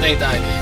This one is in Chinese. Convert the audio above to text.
内在